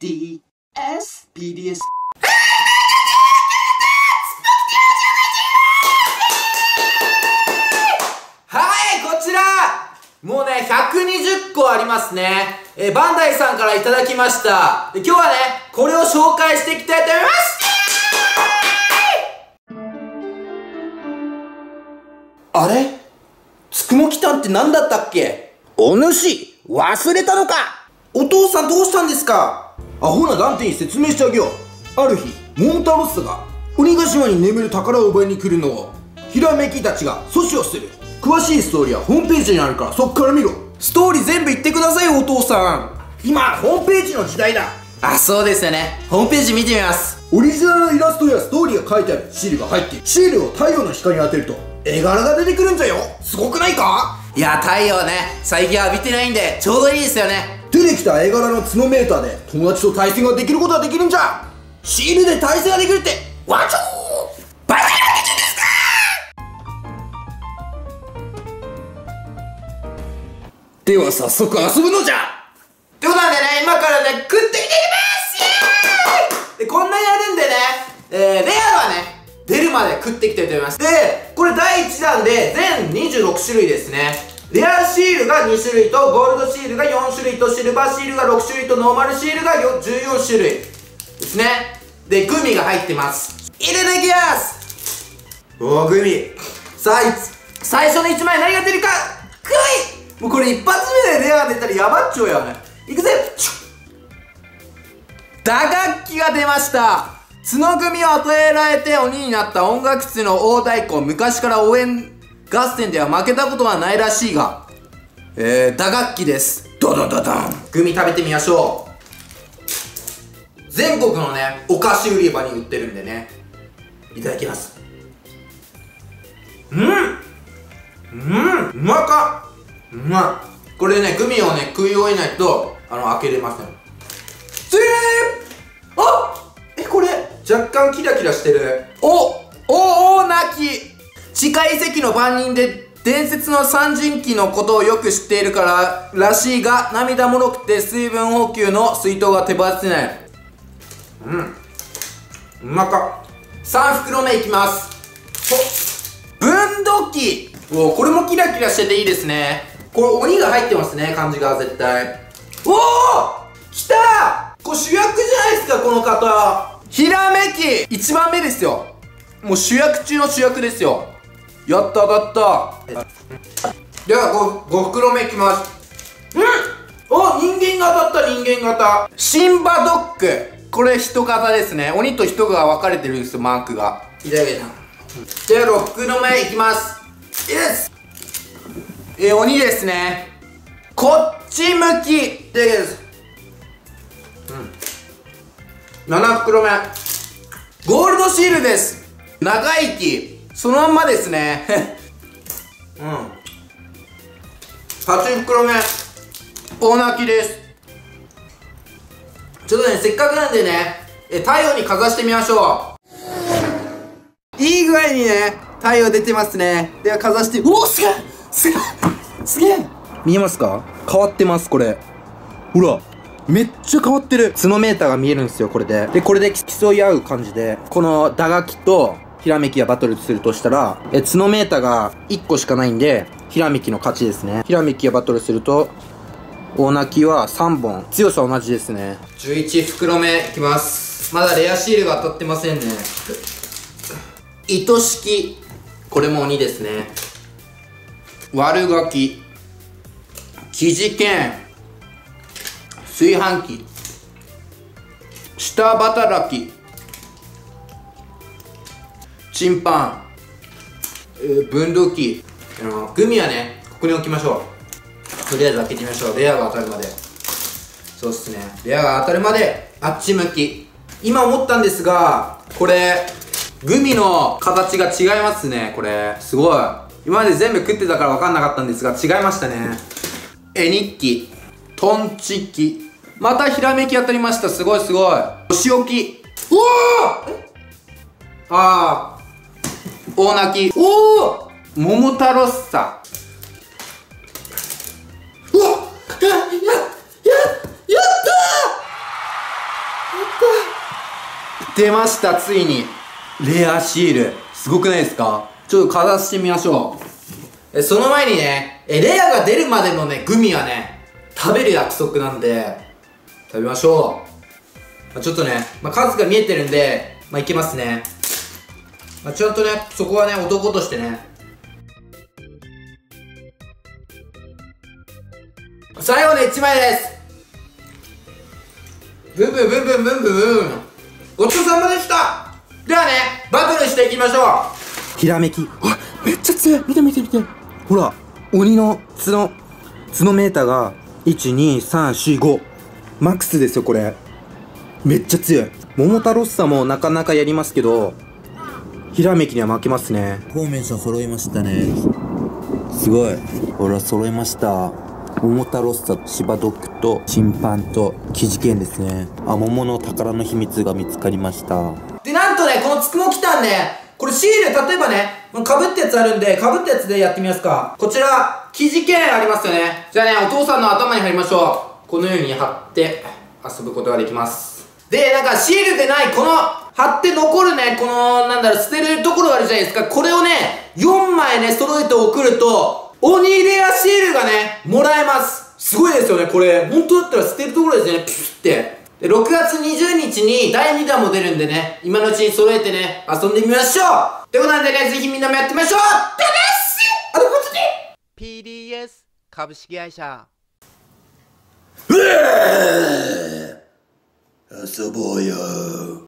DS BDS はい、こちら。もうね、120個ありますね。えーバンダイさんからいただきました。で今日はね、これを紹介していきたいと思います。あれ？つくもきたんって何だったっけ？お主忘れたのか。お父さんどうしたんですか？アホなダンテに説明してあげようある日モンタロッサが鬼ヶ島に眠る宝を奪いに来るのをひらめきたちが阻止をする詳しいストーリーはホームページにあるからそっから見ろストーリー全部言ってくださいよ、お父さん。今ホームページの時代だあ、そうですよね。ホームページ見てみます。オリジナルのイラストやストーリーが書いてあるシールが入っているシールを太陽の光に当てると絵柄が出てくるんじゃよすごくないか？いや、太陽ね、最近浴びてないんで、ちょうどいいですよね。出てきた絵柄の角メーターで友達と対戦ができることができるんじゃ。シールで対戦ができるってわちょー!バカでは早速遊ぶのじゃ。ということでね、今からね、食ってきていきます!イエーイ!で、こんなにやるんでね、えー、レアはね、出るまで食っていきたいと思います。で、これ第1弾で全26種類ですね。レアシールが2種類と、ゴールドシールが4種類と、シルバーシールが6種類と、ノーマルシールが14種類ですね。で、グミが入ってます。入れていきますおー、グミ。さあ、最初の1枚何が出るか来いもうこれ一発目でレア出たらやばっちょうよね。いくぜ打楽器が出ました角組を与えられて鬼になった音楽室の大太鼓昔から応援合戦では負けたことはないらしいがえー、打楽器です。ドドドドン。グミ食べてみましょう。全国のねお菓子売り場に売ってるんでね。いただきます。うん。うん。うまか。うま。いこれねグミをね食い終えないとあの開けれません。つえーあえこれ若干キラキラしてる。お地下遺跡の番人で伝説の三人機のことをよく知っているかららしいが涙もろくて水分補給の水筒が手放せない。うん。うまか。3袋目いきます。ほ分度器。おこれもキラキラしてていいですね。これ鬼が入ってますね漢字が絶対。おお来た！これ主役じゃないですかこの方。ひらめき。1番目ですよ。もう主役中の主役ですよ。やった当たった。では 5, 5袋目いきます。うん。お人間が当たった人間型。シンバドッグ。これ人型ですね。鬼と人が分かれてるんですよマークが。いただきます。では6袋目いきます。イエスえー、鬼ですね。こっち向き。いただきます。うん。7袋目。ゴールドシールです。長生きそのまんまですね。うん。8袋目大泣きです。ちょっとねせっかくなんでねえ太陽にかざしてみましょう。いい具合にね太陽出てますね。ではかざしておおすげえすげえすげえ。見えますか？変わってますこれ。ほらめっちゃ変わってる。角メーターが見えるんですよこれで。でこれで競い合う感じで。この打楽器とひらめきがバトルするとしたらえ角メーターが1個しかないんでひらめきの勝ちですね。ひらめきがバトルすると大泣きは3本。強さ同じですね。11袋目いきます。まだレアシールが当たってませんね。糸式これも鬼ですね。悪ガキ。生地剣炊飯器。下働き。チンパン、えー分度器。あのグミはねここに置きましょう。とりあえず開けてみましょう。レアが当たるまで。そうっすね。レアが当たるまであっち向き。今思ったんですがこれグミの形が違いますね。これすごい。今まで全部食ってたから分かんなかったんですが違いましたね。絵日記。トンチキ。またひらめき当たりました。すごいすごい。お仕置き。うわああ大泣き。おお桃太郎さうわ！ややややった！ー出ましたついに。レアシール。すごくないですか？ちょっとかざしてみましょう。えその前にねえレアが出るまでのねグミはね食べる約束なんで食べましょう、まあ、ちょっとね、まあ、数が見えてるんでまあいけますね、まあ、ちゃんとねそこはね男としてね。最後の1枚です。ブンブンブンブンブンブンごちそうさまでした。ではねバトルしていきましょう。ひらめき。わめっちゃ強い。見て見て見て。ほら鬼の角。角メーターが12345マックスですよこれ。めっちゃ強い。桃太郎さもなかなかやりますけどひらめきには負けますね。フォーメーション揃いましたね。すごい。ほら揃いました。桃太郎さ芝ドッグと審判と生地剣ですね。あ桃の宝の秘密が見つかりました。でなんとねこのつくも来たんでこれシール例えばねかぶったやつあるんでかぶったやつでやってみますか。こちら生地剣ありますよね。じゃあねお父さんの頭に貼りましょう。このように貼って遊ぶことができます。でなんかシールでないこの貼って残るねこのなんだろう捨てるところあるじゃないですか。これをね4枚ね揃えて送ると鬼レアシールがね、もらえます。すごいですよね、これ。本当だったら捨てるところですね、ピュッて。で、6月20日に第2弾も出るんでね、今のうちに揃えてね、遊んでみましょう。ってことなんでね、ぜひみんなもやってみましょう。でですあとこっちに。PDS 株式会社。遊ぼうよ